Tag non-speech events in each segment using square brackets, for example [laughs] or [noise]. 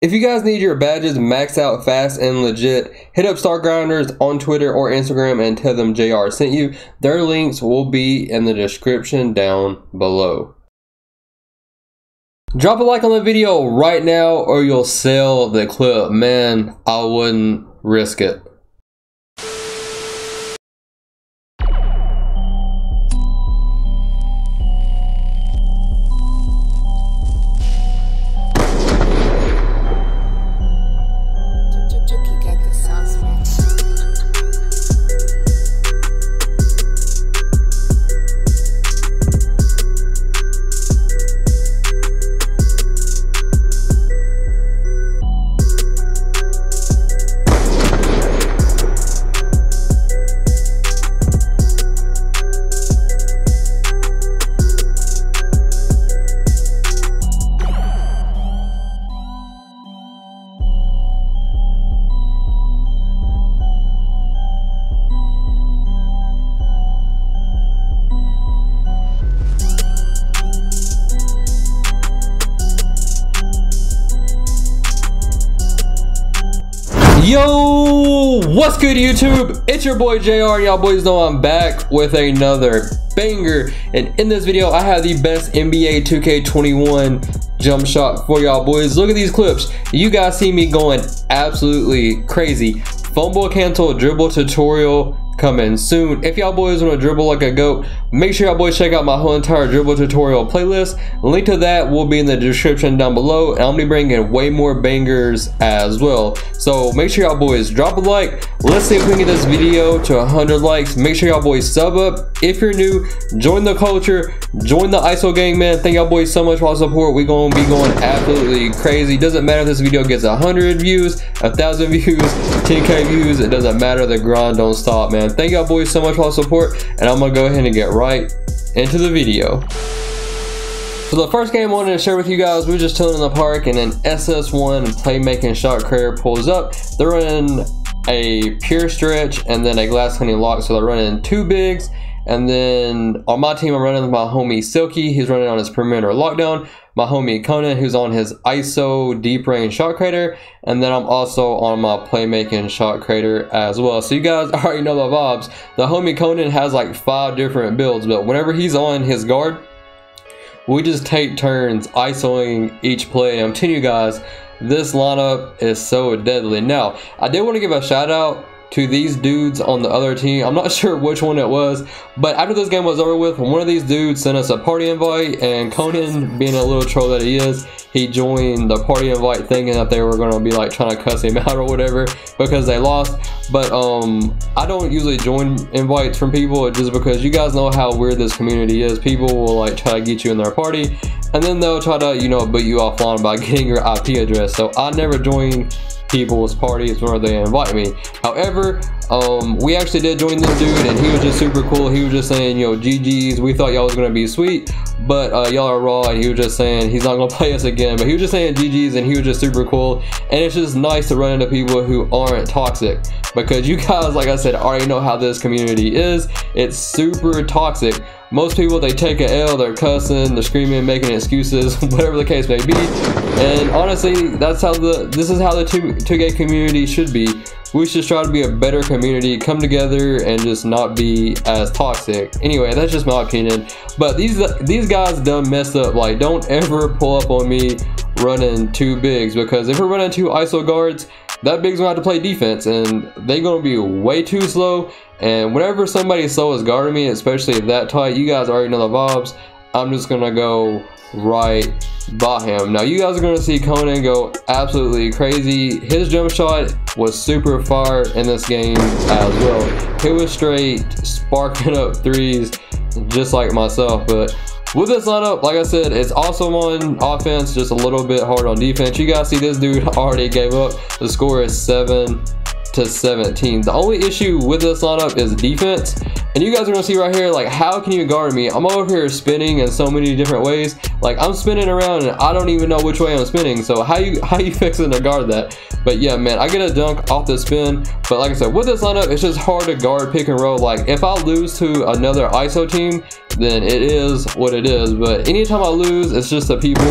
If you guys need your badges maxed out fast and legit, hit up Star Grinders on Twitter or Instagram and tell them JR sent you. Their links will be in the description down below. Drop a like on the video right now or you'll sell the clip. Man, I wouldn't risk it. Yo, what's good YouTube? It's your boy JR. Y'all boys know I'm back with another banger. And in this video, I have the best NBA 2K21 jump shot for y'all boys. Look at these clips. You guys see me going absolutely crazy. Fumble cancel dribble tutorial coming soon. If y'all boys want to dribble like a goat, make sure y'all boys check out my whole entire dribble tutorial playlist. Link to that will be in the description down below. And I'm going to be bringing way more bangers as well. So make sure y'all boys drop a like. Let's see if we can get this video to 100 likes. Make sure y'all boys sub up. If you're new, join the culture. Join the ISO gang, man. Thank y'all boys so much for all the support. we going to be going absolutely crazy. Doesn't matter if this video gets 100 views, 1,000 [laughs] views, 10k views. It doesn't matter. The grind don't stop, man. Thank y'all boys so much for all support. And I'm going to go ahead and get right into the video. So the first game I wanted to share with you guys, we were just chilling in the park and then SS1 playmaking shot creator pulls up. They're running a pure stretch and then a glass cleaning lock. So they're running two bigs. And then on my team, I'm running my homie Silky. He's running on his perimeter lockdown. My homie Conan, who's on his ISO deep range shot creator. And then I'm also on my playmaking shot creator as well. So you guys [laughs] already know the vibes. The homie Conan has like five different builds, but whenever he's on his guard, we just take turns isoing each play. And I'm telling you guys, this lineup is so deadly. Now, I did want to give a shout out to these dudes on the other team. I'm not [laughs] sure which one it was, but after this game was over with, one of these dudes sent us a party invite, and Conan, being a little troll that he is, he joined the party invite thinking that they were going to be like trying to cuss him [laughs] out or whatever because they lost. But um, I don't usually join invites from people just because you guys know how weird this community is. People will like try to get you in their party, and then they'll try to you know beat you offline by [laughs] getting your IP address. So I never join people's parties where they invite me. However, um, we actually did join this dude and he was just super cool. He was just saying, yo, GG's, we thought y'all was gonna be sweet, but uh, y'all are raw. And he was just saying he's not gonna [laughs] play us again, but he was just saying GG's and he was just super cool. And it's just nice to run into people who aren't toxic because you guys, like I said, already know how this community is. It's super toxic most people they take a L, they're cussing, they're screaming, making excuses, [laughs] whatever the case may be. And honestly, that's how the this is how the 2, 2K community should be. We should try to be a better community, come together and just not be as toxic. Anyway, that's just my opinion. But these these guys done messed up. Like don't ever pull up on me running two bigs because if we're running two ISO guards, that big's gonna have to play defense and they're gonna be way too slow and whenever somebody slow is guarding me, especially if that tight, you guys already know the vibes. I'm just gonna go right by him. Now you guys are gonna see Conan go absolutely crazy. His jump shot was super fire in this game as well. He was straight sparking up threes just like myself, but with this lineup, like I said, it's awesome on offense, just a little bit hard on defense. You guys see this dude [laughs] already gave up. The score is seven to 17. The only issue with this lineup is defense. And you guys are gonna see right here, like how can you guard me? I'm over here spinning in so many different ways. Like I'm spinning around and I don't even know which way I'm spinning. So how you [laughs] how you fixing to guard that? But yeah, man, I get a dunk off the spin. But like I said, with this lineup, it's just hard to guard pick and roll. Like if I lose to another ISO team, then it is what it is. But anytime I lose, it's just the people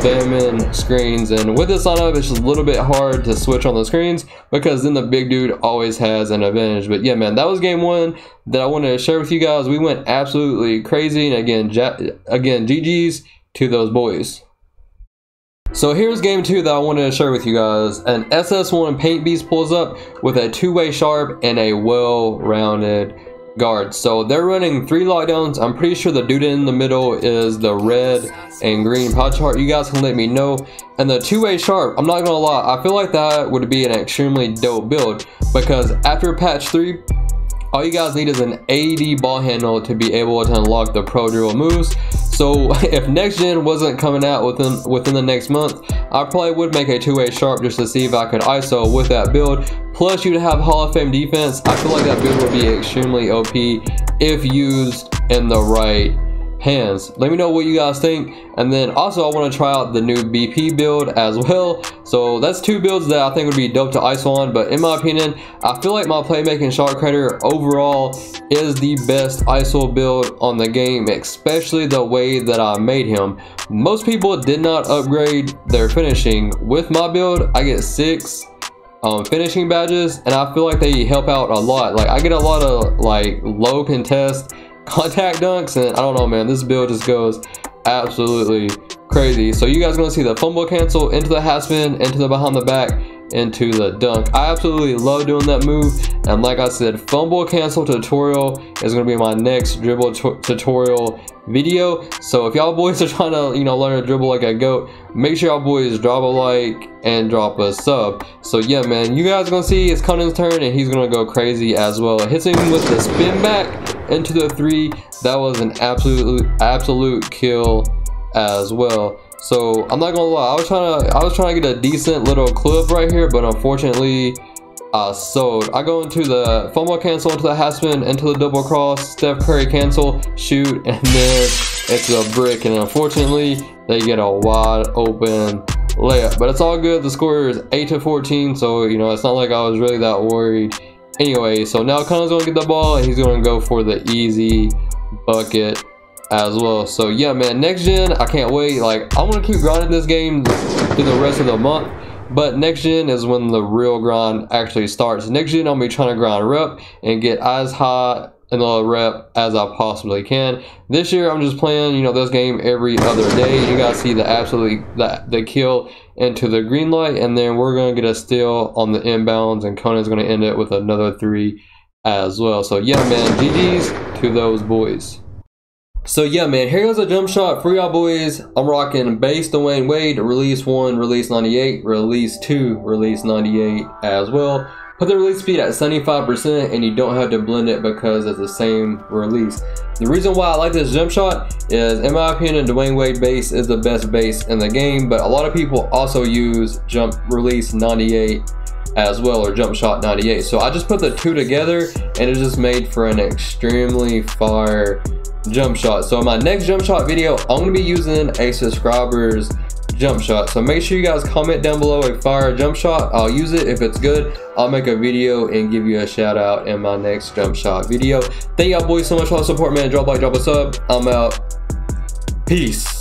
spamming screens. And with this lineup, it's just a little bit hard to switch on the screens because then the big dude always has an advantage. But yeah, man, that was game one I wanted to share with you guys. We went absolutely crazy. And again, again, GG's to those boys. So here's game two that I wanted to share with you guys. An SS1 Paint Beast pulls up with a two-way sharp and a well-rounded guard. So they're running three lockdowns. I'm pretty sure the dude in the middle is the red and green pod chart. You guys can let me know. And the two-way sharp, I'm not gonna lie, I feel like that would be an extremely dope build because after patch 3, all you guys need is an AD ball handle to be able to unlock the Pro Dribble moves. So [laughs] if next gen wasn't coming out within within the next month, I probably would make a two-way sharp just to see if I could ISO with that build. Plus you'd have Hall of Fame defense. I feel like that build would be extremely OP if used in the right hands. Let me know what you guys think. And then also I want to try out the new BP build as well. So that's two builds that I think would be dope to ISO on. But in my opinion, I feel like my playmaking shot creator overall is the best ISO build on the game, especially the way that I made him. Most people did not upgrade their finishing. With my build, I get six um, finishing badges and I feel like they help out a lot. Like I get a lot of like low contest contact dunks and I don't know man this build just goes absolutely crazy. So you guys gonna see the fumble cancel into the half spin into the behind the back into the dunk. I absolutely love doing that move and like I said fumble cancel tutorial is gonna be my next dribble tutorial video. So if y'all boys are trying to you know learn to dribble like a goat make sure y'all boys drop a like and drop a sub. So yeah man you guys gonna see it's Conan's turn and he's gonna go crazy as well. Hits him with the spin back into the three. That was an absolute absolute kill as well. So I'm not gonna lie, I was trying to I was trying to get a decent little clip right here, but unfortunately I sold. I go into the fumble cancel into the half spin, into the double cross, Steph Curry cancel, shoot, [laughs] and then it's a brick. And unfortunately, they get a wide open layup. But it's all good. The score is 8 to 14, so you know it's not like I was really that worried Anyway, so now Conan's gonna get the ball and he's gonna go for the easy bucket as well. So yeah, man, next gen, I can't wait. Like, I'm gonna keep grinding this game through the rest of the month. But next gen is when the real grind actually starts. Next gen, gonna be trying to grind rep and get as high the rep as I possibly can. This year, I'm just playing, you know, this game every other day. You guys see the absolutely the, the kill into the green light, and then we're gonna get a steal on the inbounds, and Conan's gonna end it with another three as well. So yeah, man, GG's to those boys. So yeah, man, here goes a jump shot for y'all boys. I'm rocking base Dwyane Wade, release 1, release 98, release 2, release 98 as well. Put the release speed at 75% and you don't have to blend it because it's the same release. The reason why I like this jump shot is, in my opinion, Dwyane Wade base is the best base in the game, but a lot of people also use jump release 98 as well or jump shot 98 so i just put the two together and it just made for an extremely fire jump shot so in my next jump shot video i'm to be using a subscriber's jump shot. So make sure you guys comment down below a fire a jump shot. I'll use it if it's good. I'll make a video and give you a shout out in my next jump shot video. Thank y'all boys so much for all the support, man. Drop like, drop a sub. I'm out. Peace.